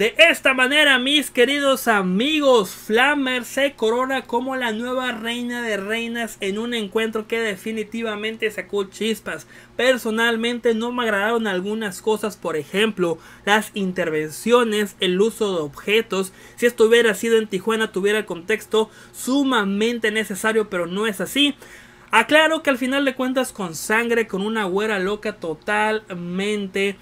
De esta manera, mis queridos amigos, Flammer se corona como la nueva reina de reinas en un encuentro que definitivamente sacó chispas. Personalmente no me agradaron algunas cosas, por ejemplo, las intervenciones, el uso de objetos. Si esto hubiera sido en Tijuana, tuviera el contexto sumamente necesario, pero no es así. Aclaro que al final de cuentas con sangre, con una güera loca totalmente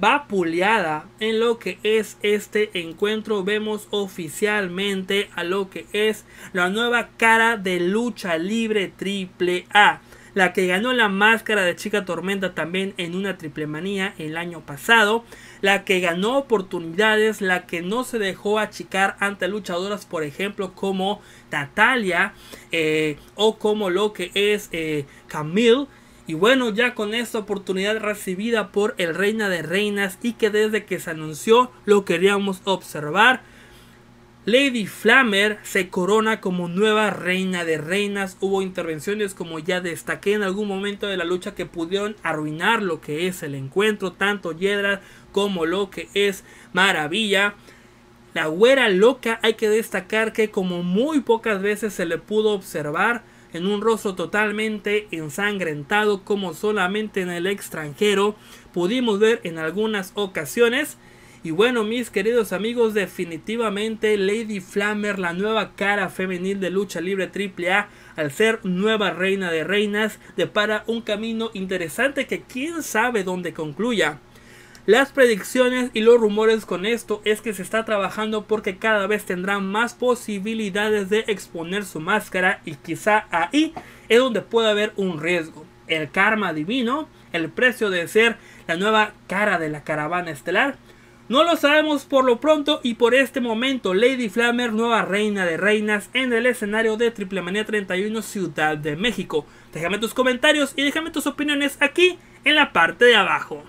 vapuleada en lo que es este encuentro. Vemos oficialmente a lo que es la nueva cara de lucha libre triple A la que ganó la máscara de Chica Tormenta también en una triple manía el año pasado, la que ganó oportunidades, la que no se dejó achicar ante luchadoras, por ejemplo, como Natalia eh, o como lo que es eh, Camille y bueno, ya con esta oportunidad recibida por el Reina de Reinas y que desde que se anunció lo queríamos observar, Lady Flammer se corona como nueva reina de reinas. Hubo intervenciones como ya destaqué en algún momento de la lucha que pudieron arruinar lo que es el encuentro, tanto Yedra como lo que es Maravilla. La güera loca hay que destacar que como muy pocas veces se le pudo observar, en un rostro totalmente ensangrentado como solamente en el extranjero pudimos ver en algunas ocasiones. Y bueno, mis queridos amigos, definitivamente Lady Flammer, la nueva cara femenil de lucha libre AAA, al ser nueva reina de reinas, depara un camino interesante que quién sabe dónde concluya. Las predicciones y los rumores con esto es que se está trabajando porque cada vez tendrán más posibilidades de exponer su máscara y quizá ahí es donde puede haber un riesgo. El karma divino, el precio de ser la nueva cara de la caravana estelar. No lo sabemos por lo pronto y por este momento Lady Flammer, nueva reina de reinas en el escenario de Triple Manía 31 Ciudad de México. Déjame tus comentarios y déjame tus opiniones aquí en la parte de abajo.